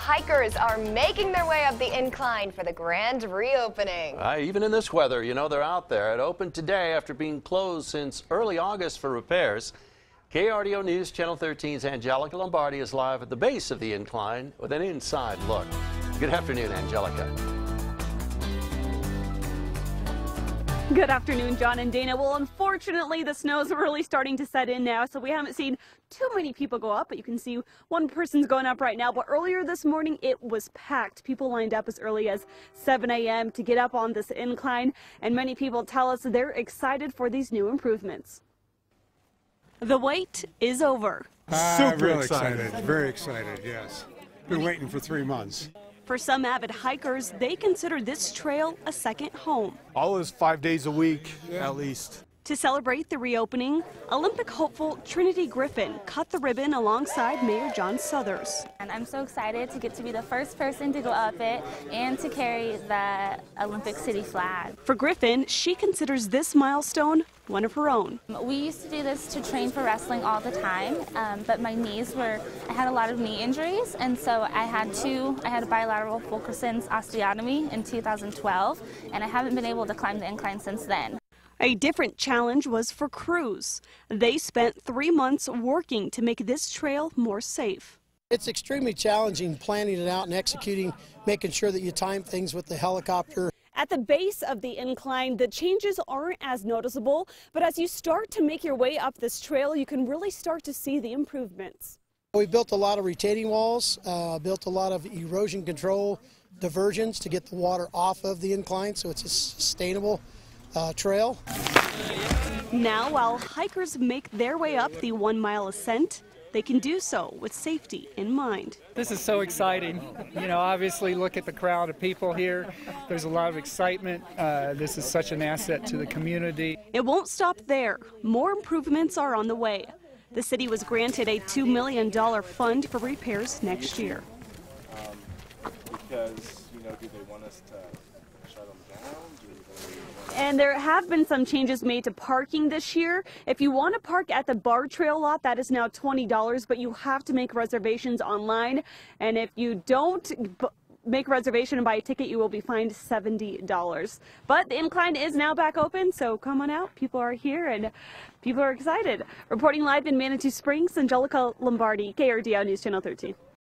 hikers are making their way up the incline for the grand reopening. Uh, even in this weather, you know they're out there. It opened today after being closed since early August for repairs. KRDO News Channel 13's Angelica Lombardi is live at the base of the incline with an inside look. Good afternoon, Angelica. Good afternoon, John and Dana. Well, unfortunately, the snow is really starting to set in now, so we haven't seen too many people go up, but you can see one person's going up right now. But earlier this morning, it was packed. People lined up as early as 7 a.m. to get up on this incline, and many people tell us they're excited for these new improvements. The wait is over. Ah, Super really excited. excited. Very excited, yes. Been waiting for three months. For some avid hikers, they consider this trail a second home. Always five days a week, yeah. at least. To celebrate the reopening, Olympic hopeful Trinity Griffin cut the ribbon alongside Mayor John Suthers. And I'm so excited to get to be the first person to go up it and to carry the Olympic City flag. For Griffin, she considers this milestone one of her own. We used to do this to train for wrestling all the time, um, but my knees were, I had a lot of knee injuries, and so I had two, I had a bilateral Fulkerson's osteotomy in 2012, and I haven't been able to climb the incline since then. A different challenge was for crews. They spent three months working to make this trail more safe. It's extremely challenging planning it out and executing, making sure that you time things with the helicopter. At the base of the incline, the changes aren't as noticeable, but as you start to make your way up this trail, you can really start to see the improvements. We built a lot of retaining walls, uh, built a lot of erosion control diversions to get the water off of the incline so it's sustainable uh, trail. Now, while hikers make their way up the one mile ascent, they can do so with safety in mind. This is so exciting. You know, obviously, look at the crowd of people here. There's a lot of excitement. Uh, this is such an asset to the community. It won't stop there. More improvements are on the way. The city was granted a $2 million fund for repairs next year. Um, because, you know, do they want us to and there have been some changes made to parking this year. If you want to park at the Barr Trail lot, that is now $20, but you have to make reservations online. And if you don't make a reservation and buy a ticket, you will be fined $70. But the incline is now back open, so come on out. People are here and people are excited. Reporting live in Manitou Springs, Angelica Lombardi, KRDO News Channel 13.